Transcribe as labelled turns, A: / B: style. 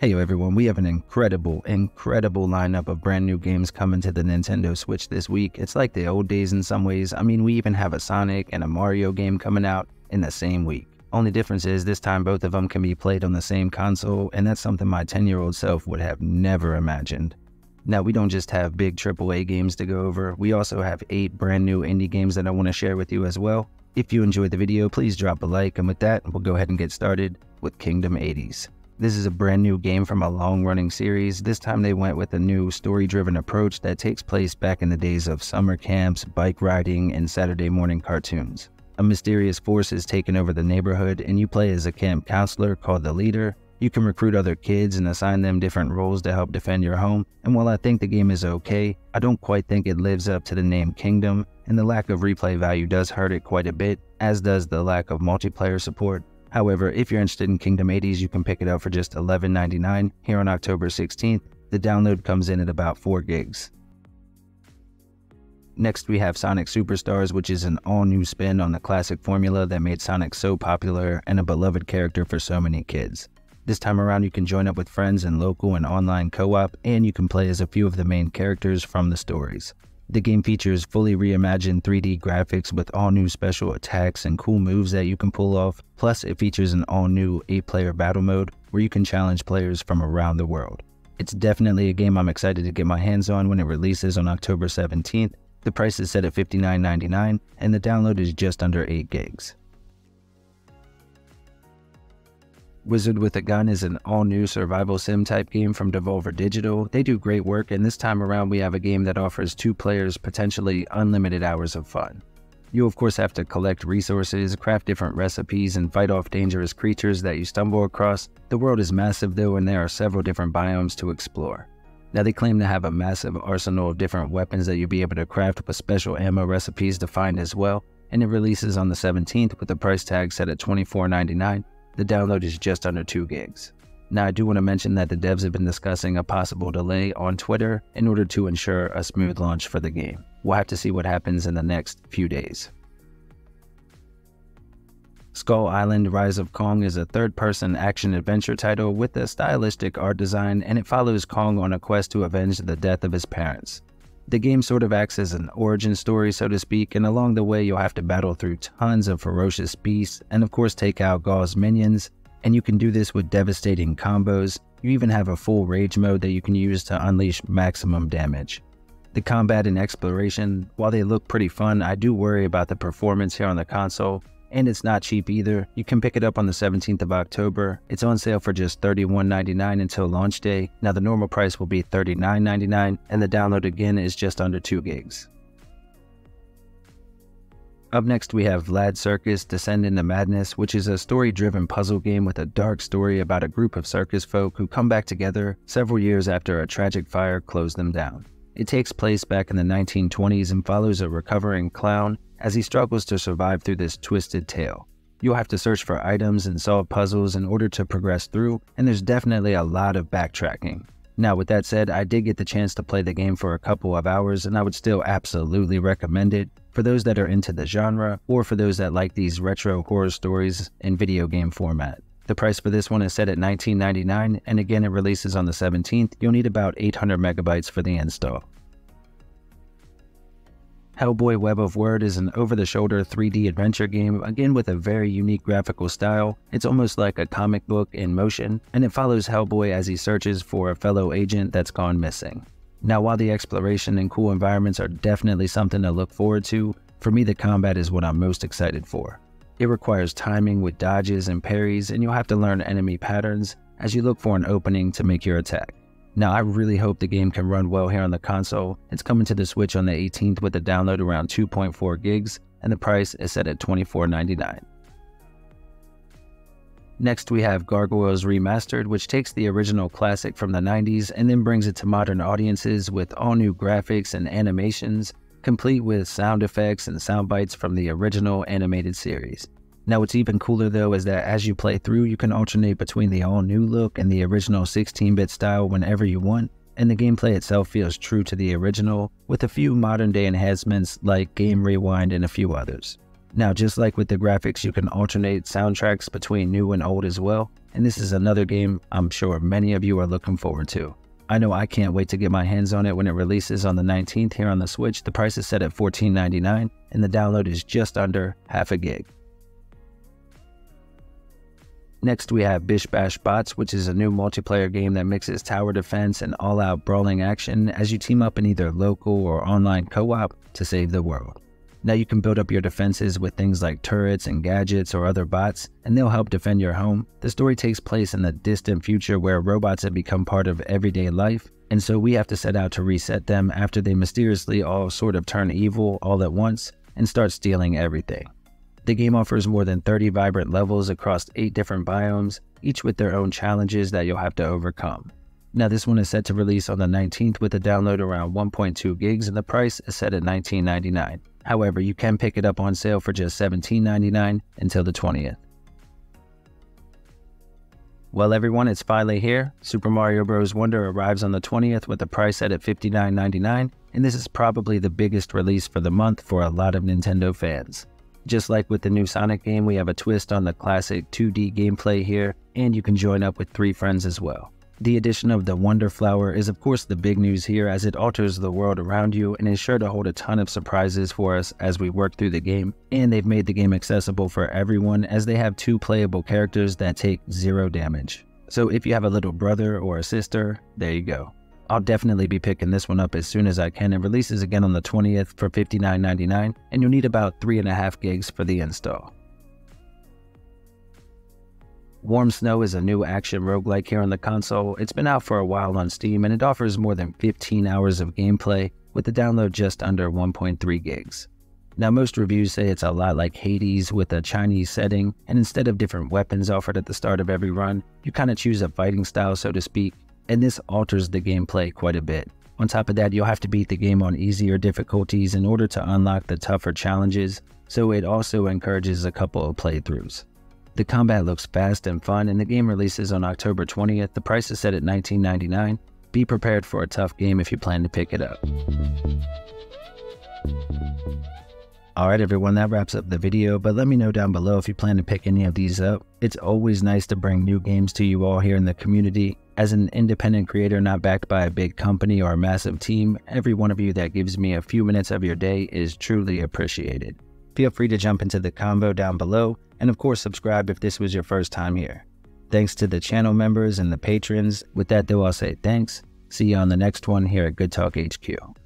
A: Hey everyone, we have an incredible, incredible lineup of brand new games coming to the Nintendo Switch this week. It's like the old days in some ways. I mean, we even have a Sonic and a Mario game coming out in the same week. Only difference is this time both of them can be played on the same console, and that's something my 10 year old self would have never imagined. Now, we don't just have big AAA games to go over, we also have 8 brand new indie games that I want to share with you as well. If you enjoyed the video, please drop a like, and with that, we'll go ahead and get started with Kingdom 80s. This is a brand new game from a long running series. This time they went with a new story driven approach that takes place back in the days of summer camps, bike riding, and Saturday morning cartoons. A mysterious force has taken over the neighborhood, and you play as a camp counselor called the Leader. You can recruit other kids and assign them different roles to help defend your home. And while I think the game is okay, I don't quite think it lives up to the name Kingdom, and the lack of replay value does hurt it quite a bit, as does the lack of multiplayer support. However, if you're interested in Kingdom 80s, you can pick it up for just $11.99 here on October 16th. The download comes in at about 4 gigs. Next, we have Sonic Superstars, which is an all new spin on the classic formula that made Sonic so popular and a beloved character for so many kids. This time around, you can join up with friends in local and online co op, and you can play as a few of the main characters from the stories. The game features fully reimagined 3D graphics with all new special attacks and cool moves that you can pull off. Plus, it features an all new 8 player battle mode where you can challenge players from around the world. It's definitely a game I'm excited to get my hands on when it releases on October 17th. The price is set at $59.99 and the download is just under 8 gigs. Wizard with a Gun is an all new survival sim type game from Devolver Digital. They do great work, and this time around we have a game that offers two players potentially unlimited hours of fun. You, of course, have to collect resources, craft different recipes, and fight off dangerous creatures that you stumble across. The world is massive, though, and there are several different biomes to explore. Now, they claim to have a massive arsenal of different weapons that you'll be able to craft with special ammo recipes to find as well, and it releases on the 17th with a price tag set at $24.99 the download is just under 2 gigs. Now, I do want to mention that the devs have been discussing a possible delay on Twitter in order to ensure a smooth launch for the game. We'll have to see what happens in the next few days. Skull Island Rise of Kong is a third person action adventure title with a stylistic art design, and it follows Kong on a quest to avenge the death of his parents. The game sort of acts as an origin story, so to speak, and along the way you'll have to battle through tons of ferocious beasts and of course take out Gaw's minions, and you can do this with devastating combos. You even have a full rage mode that you can use to unleash maximum damage. The combat and exploration, while they look pretty fun, I do worry about the performance here on the console, and it's not cheap either. You can pick it up on the 17th of October. It's on sale for just $31.99 until launch day. Now the normal price will be $39.99 and the download again is just under 2 gigs. Up next, we have Vlad Circus Descend into Madness, which is a story driven puzzle game with a dark story about a group of circus folk who come back together several years after a tragic fire closed them down. It takes place back in the 1920s and follows a recovering clown as he struggles to survive through this twisted tale. You'll have to search for items and solve puzzles in order to progress through, and there's definitely a lot of backtracking. Now, with that said, I did get the chance to play the game for a couple of hours, and I would still absolutely recommend it for those that are into the genre or for those that like these retro horror stories in video game format. The price for this one is set at $19.99, and again, it releases on the 17th. You'll need about 800 megabytes for the install. Hellboy Web of Wyrd is an over the shoulder 3D adventure game, again with a very unique graphical style. It's almost like a comic book in motion, and it follows Hellboy as he searches for a fellow agent that's gone missing. Now, while the exploration and cool environments are definitely something to look forward to, for me the combat is what I'm most excited for. It requires timing with dodges and parries, and you'll have to learn enemy patterns as you look for an opening to make your attack. Now, I really hope the game can run well here on the console. It's coming to the Switch on the 18th with a download around 2.4 gigs, and the price is set at $24.99. Next, we have Gargoyles Remastered, which takes the original classic from the 90s and then brings it to modern audiences with all new graphics and animations, complete with sound effects and sound bites from the original animated series. Now, what's even cooler though is that as you play through, you can alternate between the all new look and the original 16 bit style whenever you want, and the gameplay itself feels true to the original, with a few modern day enhancements like Game Rewind and a few others. Now, just like with the graphics, you can alternate soundtracks between new and old as well, and this is another game I'm sure many of you are looking forward to. I know I can't wait to get my hands on it when it releases on the 19th here on the Switch. The price is set at $14.99 and the download is just under half a gig. Next, we have Bish Bash Bots, which is a new multiplayer game that mixes tower defense and all out brawling action as you team up in either local or online co op to save the world. Now you can build up your defenses with things like turrets and gadgets or other bots, and they'll help defend your home. The story takes place in the distant future where robots have become part of everyday life, and so we have to set out to reset them after they mysteriously all sort of turn evil all at once and start stealing everything. The game offers more than 30 vibrant levels across 8 different biomes, each with their own challenges that you'll have to overcome. Now this one is set to release on the 19th with a download around 1.2 gigs and the price is set at $19.99. However, you can pick it up on sale for just $17.99 until the 20th. Well, everyone, it's finally here. Super Mario Bros. Wonder arrives on the 20th with a price set at $59.99, and this is probably the biggest release for the month for a lot of Nintendo fans. Just like with the new Sonic game, we have a twist on the classic 2D gameplay here, and you can join up with three friends as well. The addition of the Wonder Flower is of course the big news here as it alters the world around you and is sure to hold a ton of surprises for us as we work through the game. And they've made the game accessible for everyone as they have two playable characters that take zero damage. So if you have a little brother or a sister, there you go. I'll definitely be picking this one up as soon as I can. It releases again on the 20th for $59.99 and you'll need about 3.5 gigs for the install. Warm Snow is a new action roguelike here on the console. It's been out for a while on Steam and it offers more than 15 hours of gameplay with the download just under 1.3 gigs. Now, most reviews say it's a lot like Hades with a Chinese setting, and instead of different weapons offered at the start of every run, you kind of choose a fighting style, so to speak, and this alters the gameplay quite a bit. On top of that, you'll have to beat the game on easier difficulties in order to unlock the tougher challenges, so it also encourages a couple of playthroughs. The combat looks fast and fun, and the game releases on October 20th. The price is set at $19.99. Be prepared for a tough game if you plan to pick it up. Alright everyone, that wraps up the video, but let me know down below if you plan to pick any of these up. It's always nice to bring new games to you all here in the community. As an independent creator not backed by a big company or a massive team, every one of you that gives me a few minutes of your day is truly appreciated. Feel free to jump into the convo down below and of course subscribe if this was your first time here. Thanks to the channel members and the patrons. With that though, I'll say thanks. See you on the next one here at Good Talk HQ.